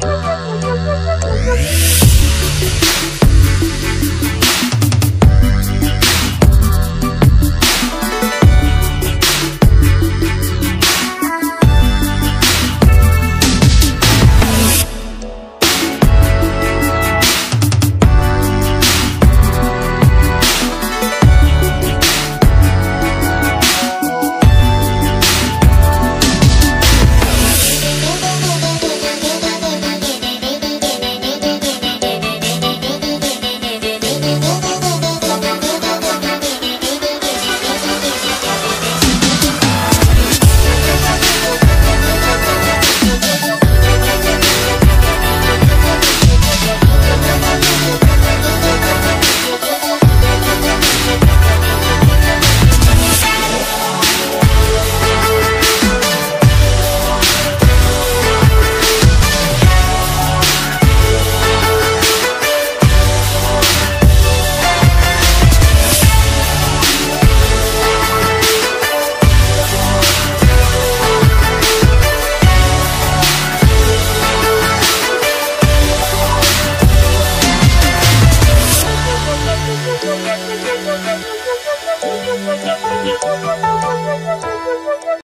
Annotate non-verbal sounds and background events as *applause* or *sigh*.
快 *laughs* 看